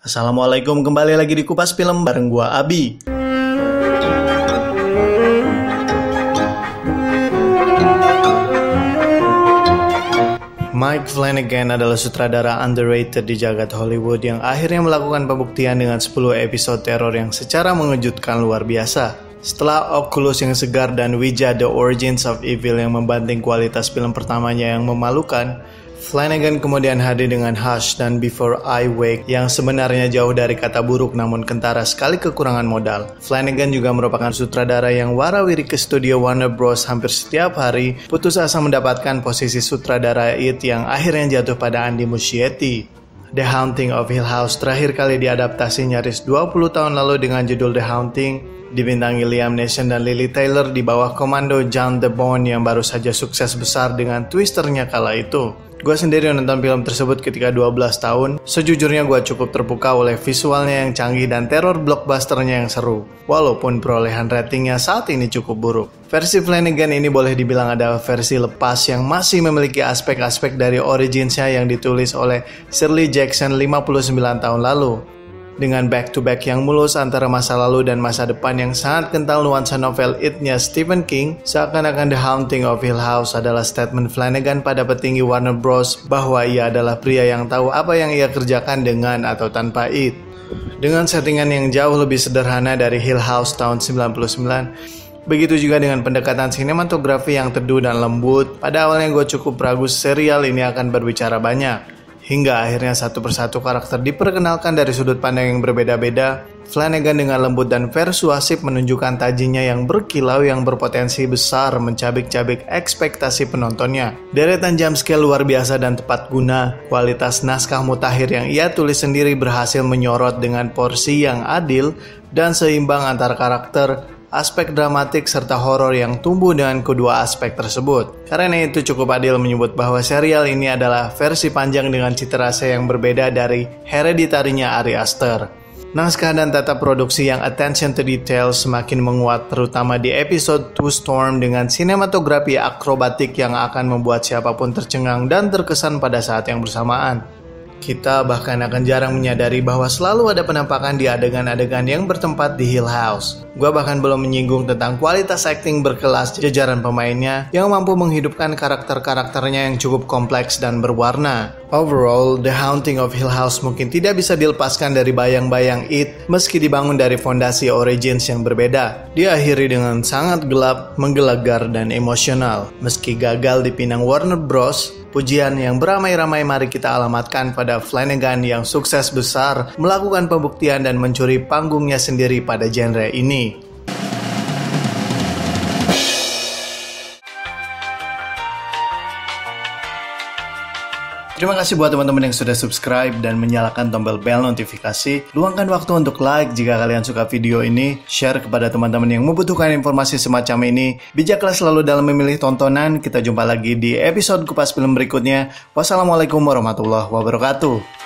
Assalamualaikum kembali lagi di Kupas Film bareng gua Abi. Mike Flanagan adalah sutradara underrated di jagat Hollywood yang akhirnya melakukan pembuktian dengan 10 episode teror yang secara mengejutkan luar biasa. Setelah Oculus yang segar dan Ouija The Origins of Evil yang membanting kualitas film pertamanya yang memalukan, Flanagan kemudian hadir dengan Hush dan Before I Wake yang sebenarnya jauh dari kata buruk namun kentara sekali kekurangan modal. Flanagan juga merupakan sutradara yang warawiri ke studio Warner Bros. hampir setiap hari, putus asa mendapatkan posisi sutradara It yang akhirnya jatuh pada Andy Muschietti. The Haunting of Hill House terakhir kali diadaptasi nyaris 20 tahun lalu dengan judul The Haunting, dibintangi Liam Neeson dan Lily Taylor di bawah komando John DeBone yang baru saja sukses besar dengan twisternya kala itu. Gue sendiri nonton film tersebut ketika 12 tahun. Sejujurnya gue cukup terpukau oleh visualnya yang canggih dan teror blockbusternya yang seru. Walaupun perolehan ratingnya saat ini cukup buruk. Versi Flanagan ini boleh dibilang adalah versi lepas yang masih memiliki aspek-aspek dari originsnya yang ditulis oleh Shirley Jackson 59 tahun lalu dengan back-to-back yang mulus antara masa lalu dan masa depan yang sangat kental nuansa novel It-nya Stephen King, seakan-akan The Haunting of Hill House adalah statement Flanagan pada petinggi Warner Bros. bahwa ia adalah pria yang tahu apa yang ia kerjakan dengan atau tanpa It. Dengan settingan yang jauh lebih sederhana dari Hill House tahun 99, Begitu juga dengan pendekatan sinematografi yang teduh dan lembut, pada awalnya gue cukup ragu serial ini akan berbicara banyak. Hingga akhirnya satu persatu karakter diperkenalkan dari sudut pandang yang berbeda-beda, Flanagan dengan lembut dan persuasif menunjukkan tajinya yang berkilau yang berpotensi besar mencabik-cabik ekspektasi penontonnya. Deretan jam scale luar biasa dan tepat guna, kualitas naskah mutakhir yang ia tulis sendiri berhasil menyorot dengan porsi yang adil dan seimbang antar karakter, aspek dramatik serta horor yang tumbuh dengan kedua aspek tersebut. Karena itu cukup adil menyebut bahwa serial ini adalah versi panjang dengan cita rasa yang berbeda dari hereditarinya Ari Aster. Naskah dan tata produksi yang attention to detail semakin menguat terutama di episode Two Storm dengan sinematografi akrobatik yang akan membuat siapa pun tercengang dan terkesan pada saat yang bersamaan. Kita bahkan akan jarang menyadari bahwa selalu ada penampakan di adegan-adegan yang bertempat di Hill House. Gua bahkan belum menyinggung tentang kualitas acting berkelas jajaran pemainnya yang mampu menghidupkan karakter-karakternya yang cukup kompleks dan berwarna. Overall, The Haunting of Hill House mungkin tidak bisa dilepaskan dari bayang-bayang It meski dibangun dari fondasi origins yang berbeda. Diakhiri dengan sangat gelap, menggelegar, dan emosional. Meski gagal dipinang Warner Bros., Pujian yang beramai-ramai mari kita alamatkan pada Flanagan yang sukses besar melakukan pembuktian dan mencuri panggungnya sendiri pada genre ini. Terima kasih buat teman-teman yang sudah subscribe dan menyalakan tombol bell notifikasi. Luangkan waktu untuk like jika kalian suka video ini, share kepada teman-teman yang membutuhkan informasi semacam ini. Bijaklah selalu dalam memilih tontonan. Kita jumpa lagi di episode kupas film berikutnya. Wassalamualaikum warahmatullahi wabarakatuh.